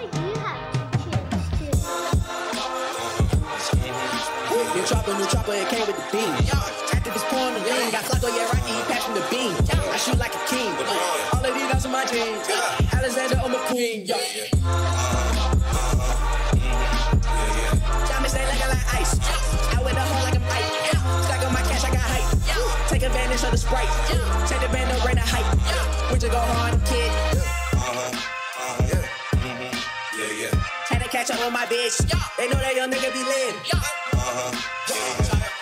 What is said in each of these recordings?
you have to choose New chopper, new chopper, it came with the beam. After this porn, the lean. Got Flacko, yeah, Rocky, he passing the beam. I shoot like a king. All of these guys are my jeans. Alexander McQueen. Diamonds, they like like ice. I went up like a bike. Stack on my cash, I got hype. Take advantage of the sprite. Take the band, don't bring the hype. We just go hard, kid. on my bitch. Yeah. They know that young nigga be lit. Yeah. Uh-huh.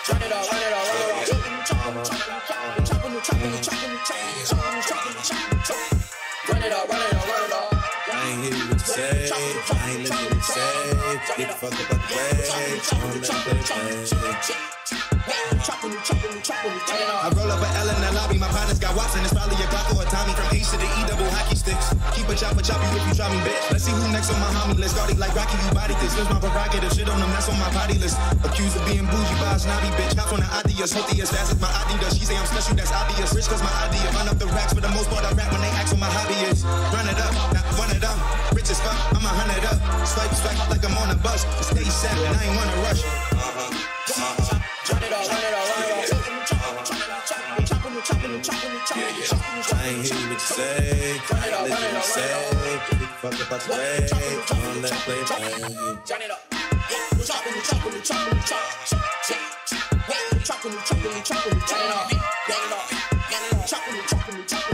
Turn it off, turn it off, turn it off. Run it up, run it up, run it up. I ain't hear what you say. I ain't what you say. Get the fuck the I roll up an L in the lobby. My partner's got Watson. It's probably a Glock or a Tommy from H to the E Keep a chopper, chop you if you try me, bitch. Let's see who next on my homie list. Guardy like Rocky, you body this. Here's my prerogative, shit on them, that's on my body list. Accused of being bougie by a snobby bitch. Hop on the ideas, healthy as fast as my Adidas. She say I'm special, that's obvious. Rich cause my idea. Run up the racks for the most part, I rap when they ask what my hobby is. Run it up, not one of them. Rich as fuck, I'm a hundred up. Swipe, swipe like I'm on a bus. Stay set, and I ain't wanna rush. Uh-huh. Uh-huh. Run it all, run it all, run it all yeah, yeah. I ain't hear what you say. I ain't listen what you say. Fuck up the way. Don't let play play. Turn it up. Chopping, chopping, chopping, chopping, chopping, chopping, chopping, chopping, chopping, chopping, chopping, chopping,